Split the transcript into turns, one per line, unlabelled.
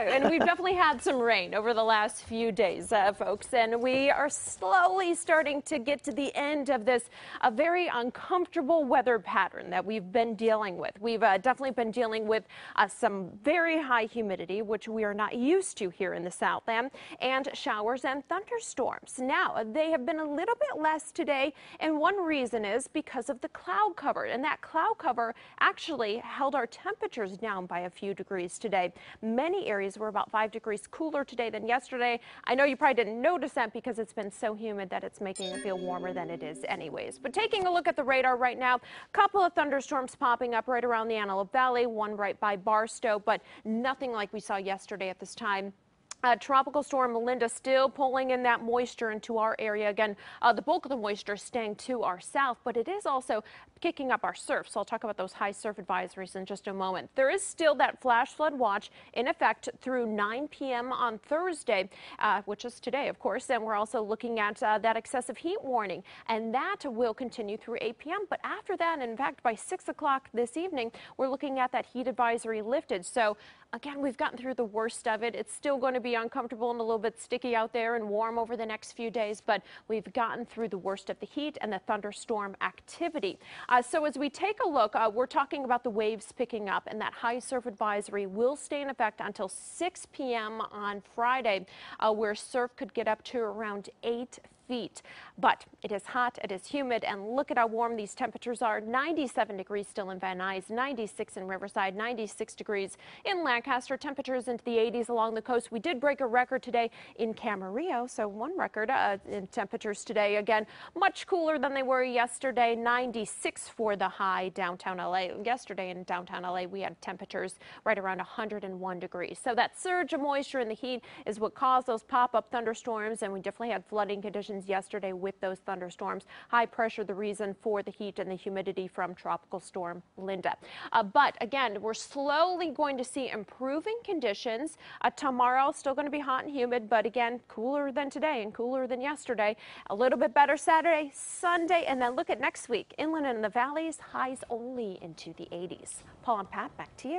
and we've definitely had some rain over the last few days, uh, folks, and we are slowly starting to get to the end of this a very uncomfortable weather pattern that we've been dealing with. We've uh, definitely been dealing with uh, some very high humidity, which we are not used to here in the Southland, and showers and thunderstorms. Now, they have been a little bit less today, and one reason is because of the cloud cover, and that cloud cover actually held our temperatures down by a few degrees today. Many areas were about five degrees cooler today than yesterday. I know you probably didn't notice that because it's been so humid that it's making it feel warmer than it is anyways. But taking a look at the radar right now, a couple of thunderstorms popping up right around the Antelope Valley, one right by Barstow, but nothing like we saw yesterday at this time. Uh, tropical storm Linda still pulling in that moisture into our area. Again, uh, the bulk of the moisture staying to our south, but it is also kicking up our surf. So I'll talk about those high surf advisories in just a moment. There is still that flash flood watch in effect through 9 p.m. on Thursday, uh, which is today, of course. And we're also looking at uh, that excessive heat warning, and that will continue through 8 p.m. But after that, in fact, by 6 o'clock this evening, we're looking at that heat advisory lifted. So again, we've gotten through the worst of it. It's still going to be uncomfortable and a little bit sticky out there and warm over the next few days, but we've gotten through the worst of the heat and the thunderstorm activity. Uh, so as we take a look, uh, we're talking about the waves picking up and that high surf advisory will stay in effect until 6 p.m. on Friday, uh, where surf could get up to around 8 feet. But it is hot, it is humid, and look at how warm these temperatures are. 97 degrees still in Van Nuys, 96 in Riverside, 96 degrees in Lancaster. Temperatures into the 80s along the coast. We did break a record today in Camarillo, so one record uh, in temperatures today. Again, much cooler than they were yesterday. 96 for the high downtown LA. Yesterday in downtown LA, we had temperatures right around 101 degrees. So that surge of moisture and the heat is what caused those pop-up thunderstorms, and we definitely had flooding conditions conditions yesterday with those thunderstorms. High pressure, the reason for the heat and the humidity from Tropical Storm Linda. Uh, but again, we're slowly going to see improving conditions. Uh, tomorrow, still going to be hot and humid, but again, cooler than today and cooler than yesterday. A little bit better Saturday, Sunday, and then look at next week. Inland and the valleys, highs only into the 80s. Paul and Pat, back to you.